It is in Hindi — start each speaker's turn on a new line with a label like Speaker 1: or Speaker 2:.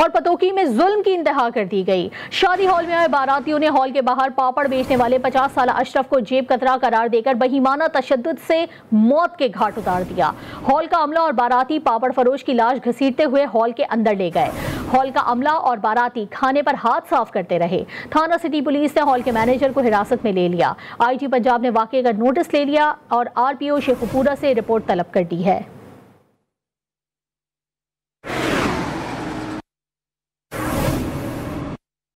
Speaker 1: और पतोकी में जुल्म की इंतहा कर दी गई। शादी हॉल में आए बारातियों ने हॉल के बाहर पापड़ बेचने वाले 50 साल अशरफ को जेब कतरा करार देकर बहीमाना तशद से मौत के घाट उतार दिया। हॉल का अमला और बाराती पापड़ फरोश की लाश घसीटते हुए हॉल के अंदर ले गए। हॉल का अमला और बाराती खाने पर हाथ साफ़ करते रहे। थाना सिटी पुलिस ने हॉल के मैनेजर को हिरासत में ले लिया। आई पंजाब ने वाकई का नोटिस ले लिया और आर पी ओ शेखपुरा से रिपोर्ट तलब कर दी है।